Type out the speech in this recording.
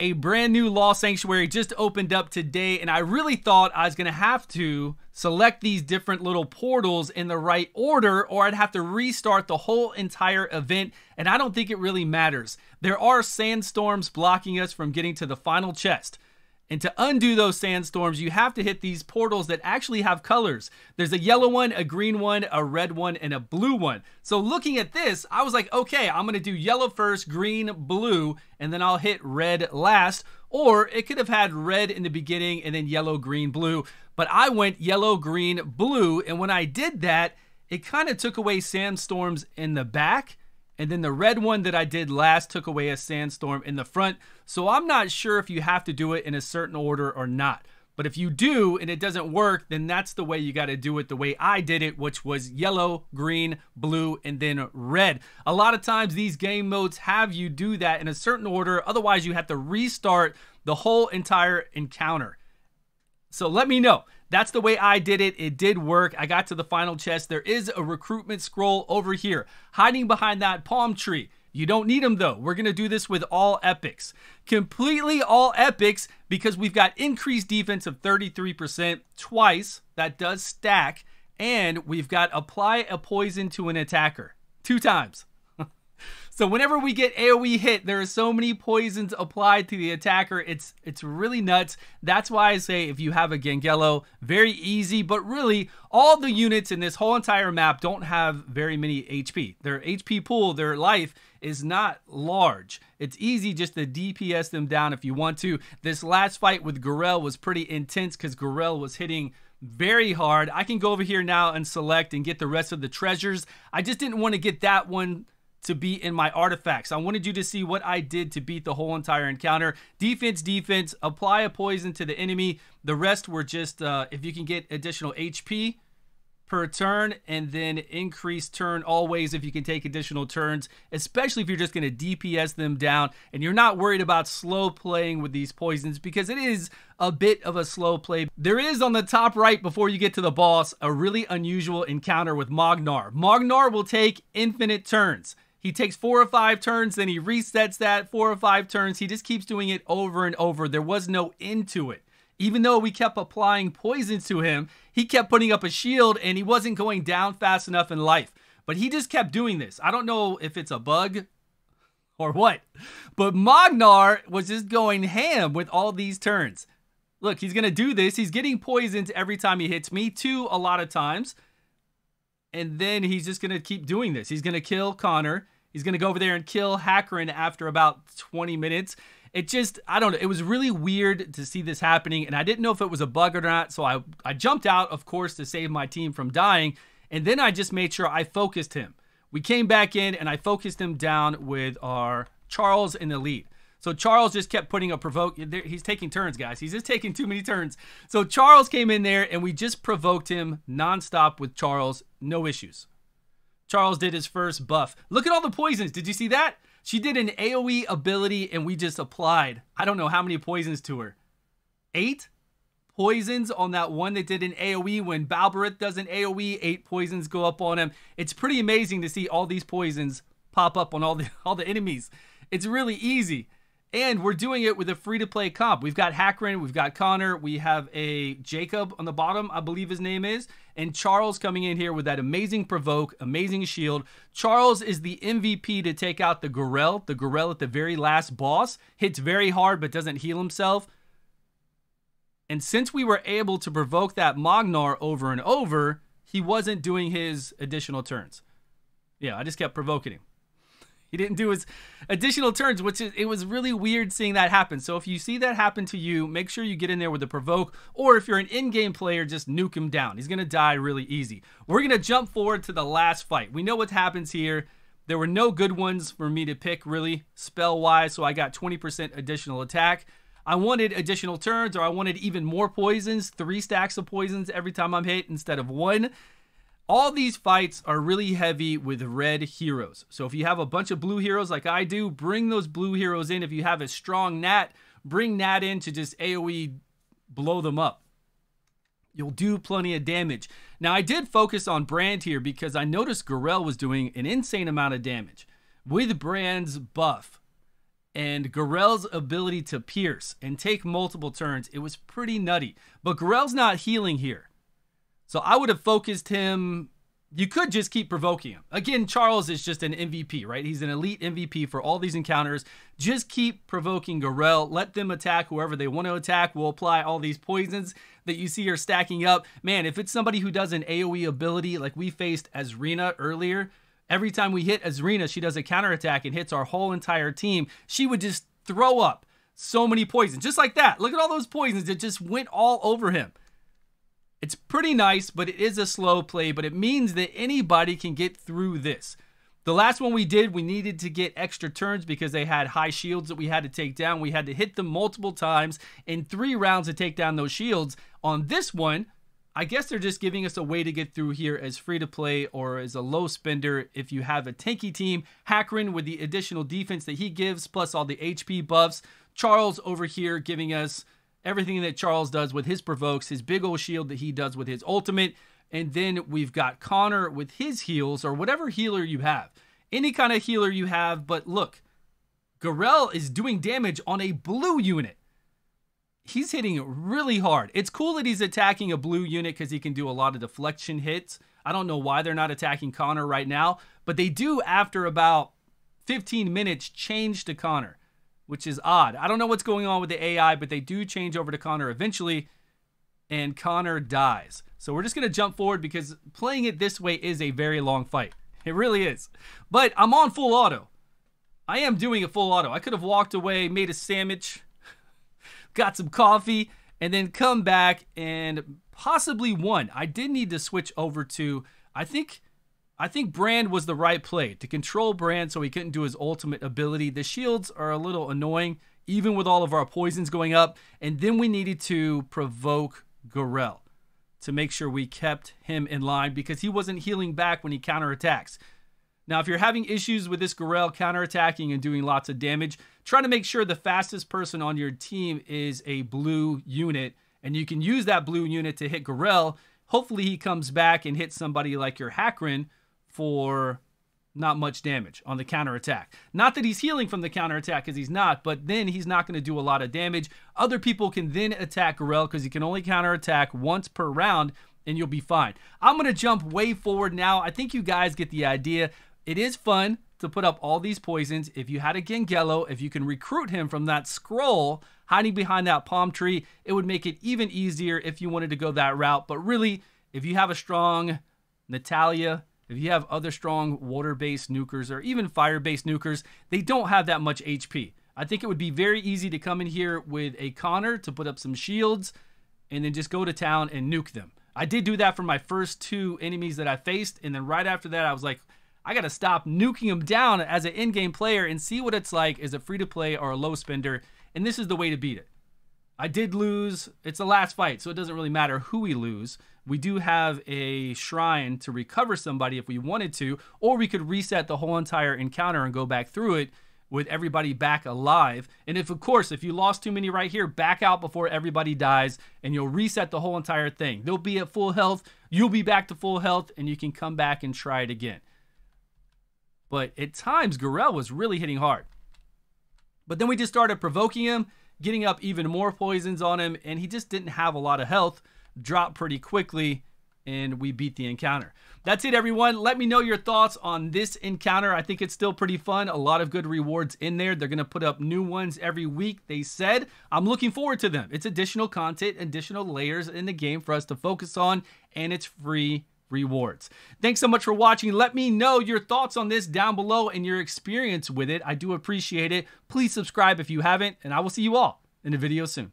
A brand new Lost Sanctuary just opened up today, and I really thought I was going to have to select these different little portals in the right order, or I'd have to restart the whole entire event, and I don't think it really matters. There are sandstorms blocking us from getting to the final chest. And to undo those sandstorms, you have to hit these portals that actually have colors. There's a yellow one, a green one, a red one, and a blue one. So looking at this, I was like, okay, I'm gonna do yellow first, green, blue, and then I'll hit red last. Or it could have had red in the beginning and then yellow, green, blue. But I went yellow, green, blue. And when I did that, it kind of took away sandstorms in the back and then the red one that I did last took away a sandstorm in the front. So I'm not sure if you have to do it in a certain order or not. But if you do and it doesn't work, then that's the way you got to do it the way I did it, which was yellow, green, blue, and then red. A lot of times these game modes have you do that in a certain order. Otherwise, you have to restart the whole entire encounter. So let me know. That's the way I did it. It did work. I got to the final chest. There is a recruitment scroll over here, hiding behind that palm tree. You don't need them though. We're going to do this with all epics. Completely all epics because we've got increased defense of 33% twice. That does stack. And we've got apply a poison to an attacker two times. So whenever we get AoE hit, there are so many poisons applied to the attacker. It's it's really nuts. That's why I say if you have a Gangelo, very easy, but really all the units in this whole entire map don't have very many HP. Their HP pool, their life is not large. It's easy just to DPS them down if you want to. This last fight with Garel was pretty intense because Garel was hitting very hard. I can go over here now and select and get the rest of the treasures. I just didn't want to get that one to be in my artifacts. I wanted you to see what I did to beat the whole entire encounter. Defense, defense, apply a poison to the enemy. The rest were just uh, if you can get additional HP per turn and then increase turn always if you can take additional turns, especially if you're just going to DPS them down and you're not worried about slow playing with these poisons because it is a bit of a slow play. There is on the top right before you get to the boss a really unusual encounter with Mognar. Mognar will take infinite turns. He takes four or five turns, then he resets that four or five turns. He just keeps doing it over and over. There was no end to it. Even though we kept applying poison to him, he kept putting up a shield and he wasn't going down fast enough in life. But he just kept doing this. I don't know if it's a bug or what, but Magnar was just going ham with all these turns. Look, he's going to do this. He's getting poisoned every time he hits me, too, a lot of times. And then he's just going to keep doing this. He's going to kill Connor. He's going to go over there and kill Hackrin after about 20 minutes. It just, I don't know. It was really weird to see this happening, and I didn't know if it was a bug or not. So I, I jumped out, of course, to save my team from dying. And then I just made sure I focused him. We came back in, and I focused him down with our Charles in the lead. So Charles just kept putting a provoke. He's taking turns, guys. He's just taking too many turns. So Charles came in there, and we just provoked him nonstop with Charles. No issues. Charles did his first buff. Look at all the poisons. Did you see that? She did an AoE ability and we just applied. I don't know how many poisons to her. Eight poisons on that one that did an AoE. When Balberith does an AoE, eight poisons go up on him. It's pretty amazing to see all these poisons pop up on all the all the enemies. It's really easy. And we're doing it with a free to play comp. We've got Hackrin, we've got Connor, we have a Jacob on the bottom, I believe his name is, and Charles coming in here with that amazing provoke, amazing shield. Charles is the MVP to take out the Garel. The Garel at the very last boss hits very hard but doesn't heal himself. And since we were able to provoke that Magnar over and over, he wasn't doing his additional turns. Yeah, I just kept provoking him. He didn't do his additional turns, which is, it was really weird seeing that happen. So if you see that happen to you, make sure you get in there with a provoke, or if you're an end-game player, just nuke him down. He's gonna die really easy. We're gonna jump forward to the last fight. We know what happens here. There were no good ones for me to pick really spell-wise, so I got 20% additional attack. I wanted additional turns, or I wanted even more poisons, three stacks of poisons every time I'm hit instead of one. All these fights are really heavy with red heroes. So if you have a bunch of blue heroes like I do, bring those blue heroes in. If you have a strong Nat, bring Nat in to just AoE blow them up. You'll do plenty of damage. Now, I did focus on Brand here because I noticed Garel was doing an insane amount of damage. With Brand's buff, and Garel's ability to pierce and take multiple turns, it was pretty nutty. But Garel's not healing here. So I would have focused him. You could just keep provoking him. Again, Charles is just an MVP, right? He's an elite MVP for all these encounters. Just keep provoking Garel. Let them attack whoever they want to attack. We'll apply all these poisons that you see are stacking up. Man, if it's somebody who does an AoE ability like we faced Azrina earlier, Every time we hit Azrina, she does a counterattack and hits our whole entire team. She would just throw up so many poisons. Just like that. Look at all those poisons that just went all over him. It's pretty nice, but it is a slow play, but it means that anybody can get through this. The last one we did, we needed to get extra turns because they had high shields that we had to take down. We had to hit them multiple times in three rounds to take down those shields. On this one, I guess they're just giving us a way to get through here as free to play or as a low spender if you have a tanky team. Hackrin with the additional defense that he gives, plus all the HP buffs. Charles over here giving us everything that Charles does with his provokes, his big old shield that he does with his ultimate. And then we've got Connor with his heals or whatever healer you have. Any kind of healer you have, but look, Garel is doing damage on a blue unit he's hitting really hard. It's cool that he's attacking a blue unit because he can do a lot of deflection hits. I don't know why they're not attacking Connor right now, but they do after about 15 minutes change to Connor, which is odd. I don't know what's going on with the AI, but they do change over to Connor eventually, and Connor dies. So we're just going to jump forward because playing it this way is a very long fight. It really is. But I'm on full auto. I am doing a full auto. I could have walked away, made a sandwich, got some coffee, and then come back and possibly won. I did need to switch over to, I think. I think Brand was the right play to control Brand so he couldn't do his ultimate ability. The shields are a little annoying, even with all of our poisons going up. And then we needed to provoke Garel to make sure we kept him in line because he wasn't healing back when he counterattacks. Now, if you're having issues with this Garel counterattacking and doing lots of damage, try to make sure the fastest person on your team is a blue unit, and you can use that blue unit to hit Garel. Hopefully, he comes back and hits somebody like your Hackrin for not much damage on the counterattack. Not that he's healing from the counterattack, because he's not, but then he's not going to do a lot of damage. Other people can then attack Garel because he can only counterattack once per round, and you'll be fine. I'm going to jump way forward now. I think you guys get the idea. It is fun to put up all these poisons. If you had a Gengello, if you can recruit him from that scroll hiding behind that palm tree, it would make it even easier if you wanted to go that route. But really, if you have a strong Natalia, if you have other strong water-based nukers or even fire-based nukers, they don't have that much HP. I think it would be very easy to come in here with a Connor to put up some shields and then just go to town and nuke them. I did do that for my first two enemies that I faced, and then right after that, I was like, I got to stop nuking them down as an end-game player and see what it's like as a free-to-play or a low spender, and this is the way to beat it. I did lose. It's the last fight, so it doesn't really matter who we lose. We do have a shrine to recover somebody if we wanted to, or we could reset the whole entire encounter and go back through it with everybody back alive. And if, of course, if you lost too many right here, back out before everybody dies and you'll reset the whole entire thing. They'll be at full health, you'll be back to full health, and you can come back and try it again. But at times, Garel was really hitting hard. But then we just started provoking him, getting up even more poisons on him, and he just didn't have a lot of health. Dropped pretty quickly, and we beat the encounter. That's it, everyone. Let me know your thoughts on this encounter. I think it's still pretty fun. A lot of good rewards in there. They're going to put up new ones every week, they said. I'm looking forward to them. It's additional content, additional layers in the game for us to focus on, and it's free rewards. Thanks so much for watching. Let me know your thoughts on this down below and your experience with it. I do appreciate it. Please subscribe if you haven't, and I will see you all in a video soon.